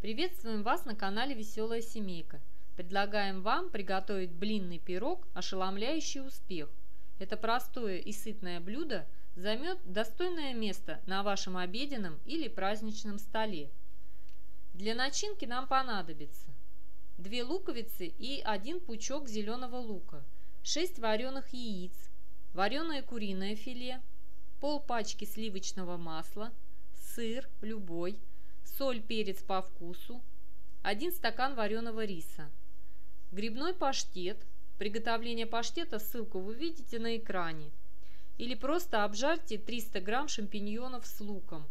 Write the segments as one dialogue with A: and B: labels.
A: Приветствуем вас на канале Веселая Семейка. Предлагаем вам приготовить блинный пирог «Ошеломляющий успех». Это простое и сытное блюдо займет достойное место на вашем обеденном или праздничном столе. Для начинки нам понадобится 2 луковицы и 1 пучок зеленого лука, 6 вареных яиц, вареное куриное филе, пол пачки сливочного масла, сыр любой, соль, перец по вкусу, 1 стакан вареного риса, грибной паштет. Приготовление паштета ссылку вы видите на экране. Или просто обжарьте 300 грамм шампиньонов с луком.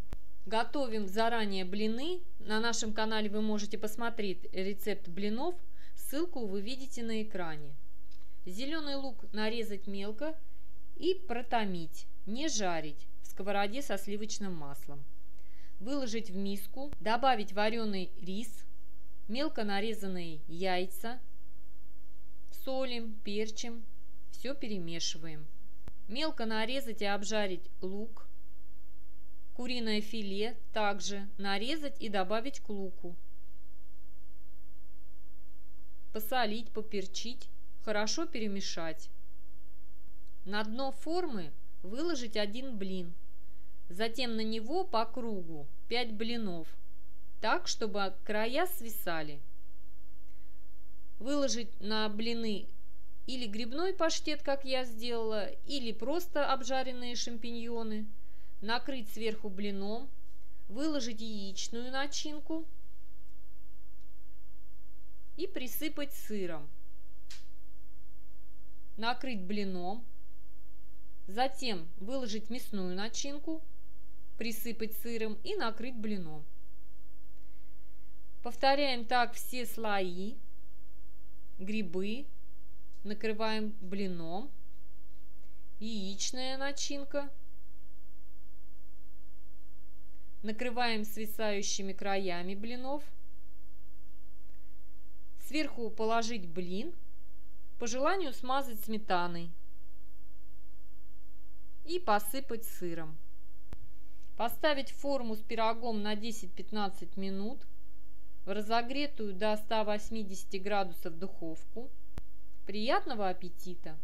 A: Готовим заранее блины. На нашем канале вы можете посмотреть рецепт блинов. Ссылку вы видите на экране. Зеленый лук нарезать мелко и протомить, не жарить в сковороде со сливочным маслом. Выложить в миску, добавить вареный рис, мелко нарезанные яйца, солим, перчим, все перемешиваем. Мелко нарезать и обжарить лук, куриное филе также нарезать и добавить к луку. Посолить, поперчить, хорошо перемешать. На дно формы выложить один блин, затем на него по кругу 5 блинов, так, чтобы края свисали. Выложить на блины или грибной паштет, как я сделала, или просто обжаренные шампиньоны, накрыть сверху блином, выложить яичную начинку и присыпать сыром. Накрыть блином, Затем выложить мясную начинку, присыпать сыром и накрыть блином. Повторяем так все слои, грибы, накрываем блином, яичная начинка, накрываем свисающими краями блинов, сверху положить блин, по желанию смазать сметаной и посыпать сыром. Поставить форму с пирогом на 10-15 минут в разогретую до 180 градусов духовку. Приятного аппетита!